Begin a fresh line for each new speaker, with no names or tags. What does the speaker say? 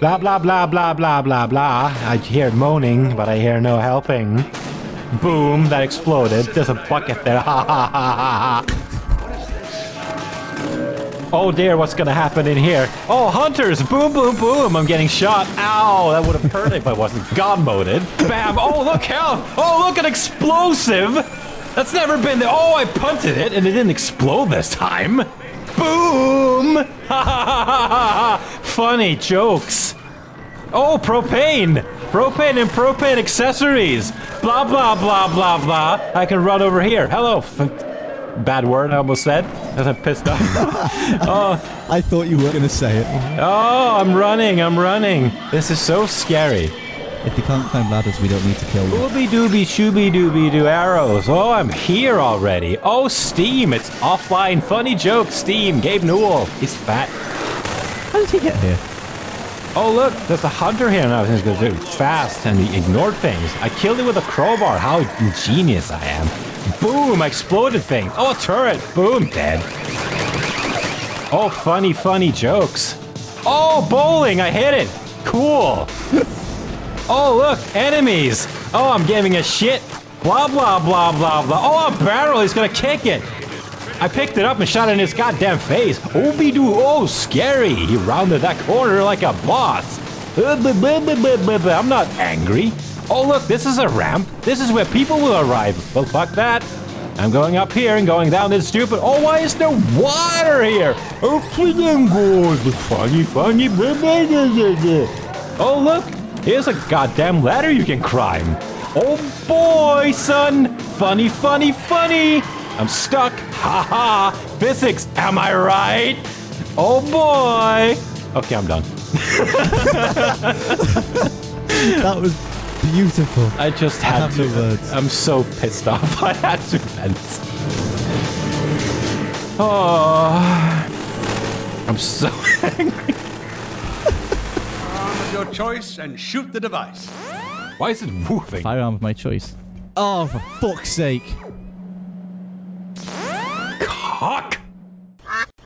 Blah, blah, blah, blah, blah, blah, blah. I hear moaning, but I hear no helping. Boom, that exploded. There's a bucket there. Ha ha ha ha ha. Oh dear, what's gonna happen in here? Oh, hunters! Boom, boom, boom! I'm getting shot. Ow! That would have hurt if I wasn't god moded. Bam! Oh, look, health! Oh, look, an explosive! That's never been there. Oh, I punted it and it didn't explode this time. Boom! Ha ha ha ha ha! Funny jokes. Oh, propane! Propane and propane accessories! Blah, blah, blah, blah, blah. I can run over here. Hello. Bad word I almost said. Because I'm pissed off. oh,
I thought you were going to say it.
oh, I'm running, I'm running. This is so scary.
If they can't climb ladders, we don't need to kill them.
Ooby dooby shooby dooby doo arrows. Oh, I'm here already. Oh, Steam. It's offline funny joke. Steam. Gabe Newell. He's fat.
How did he get here?
Oh, look, there's a hunter here now. He's going to do fast and he ignored things. I killed it with a crowbar. How ingenious I am. Boom, I exploded things. Oh, a turret. Boom, dead. Oh, funny, funny jokes. Oh, bowling. I hit it. Cool. oh, look, enemies. Oh, I'm giving a shit. Blah, blah, blah, blah, blah. Oh, a barrel. He's going to kick it. I picked it up and shot it in his goddamn face. Oh, doo oh, scary. He rounded that corner like a boss. Uh, I'm not angry. Oh, look, this is a ramp. This is where people will arrive. Well, fuck that. I'm going up here and going down this stupid. Oh, why is there water here? Oh, freaking good. Funny, funny. Oh, look, here's a goddamn ladder you can climb. Oh boy, son. Funny, funny, funny. I'm stuck. Ha ha. Physics, am I right? Oh boy. Okay, I'm done.
That was beautiful.
I just had
have
to.
no words.
I'm so pissed off. I had to vent. Oh, I'm so angry.
Arm of your choice and shoot the device.
Why is it moving?
Firearm of my choice. Oh, for fuck's sake.
Cock.